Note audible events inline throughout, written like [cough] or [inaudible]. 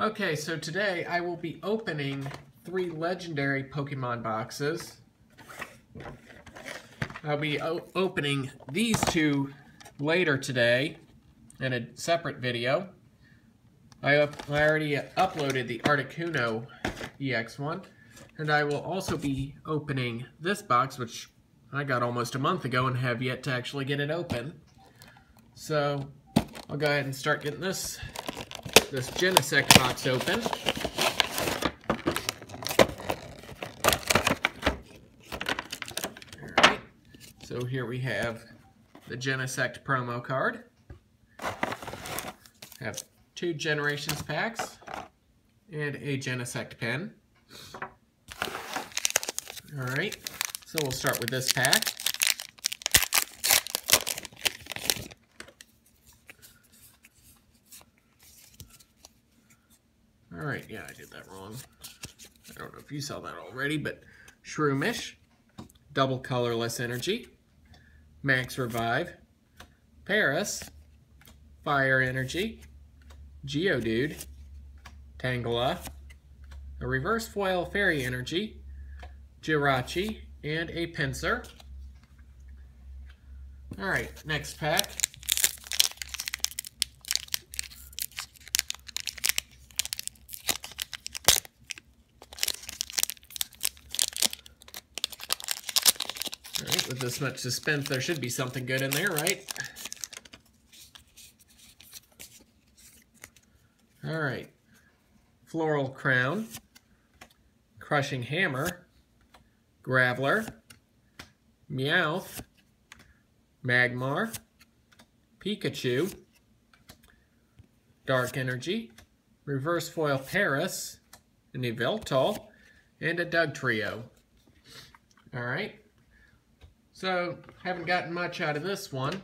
Okay, so today I will be opening three legendary Pokemon boxes. I'll be opening these two later today in a separate video. I, I already uploaded the Articuno EX one, and I will also be opening this box, which I got almost a month ago and have yet to actually get it open. So I'll go ahead and start getting this this Genesect box open. Alright, so here we have the Genesect promo card. Have two Generations packs and a Genesect pen. Alright, so we'll start with this pack. Alright, yeah, I did that wrong. I don't know if you saw that already, but Shroomish, Double Colorless Energy, Max Revive, Paras, Fire Energy, Geodude, Tangela, a Reverse Foil Fairy Energy, Jirachi, and a Pinsir. Alright, next pack. Alright, with this much suspense, there should be something good in there, right? Alright. Floral Crown. Crushing Hammer. Graveler. Meowth. Magmar. Pikachu. Dark Energy. Reverse Foil Paras. An Yveltal. And a Dugtrio. Alright. So, haven't gotten much out of this one,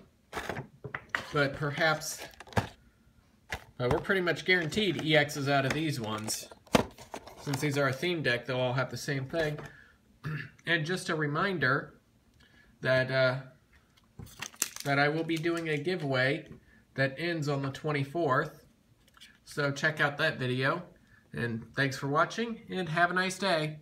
but perhaps uh, we're pretty much guaranteed EXs out of these ones. Since these are a theme deck, they'll all have the same thing. [clears throat] and just a reminder that uh, that I will be doing a giveaway that ends on the 24th. So check out that video. And thanks for watching, and have a nice day.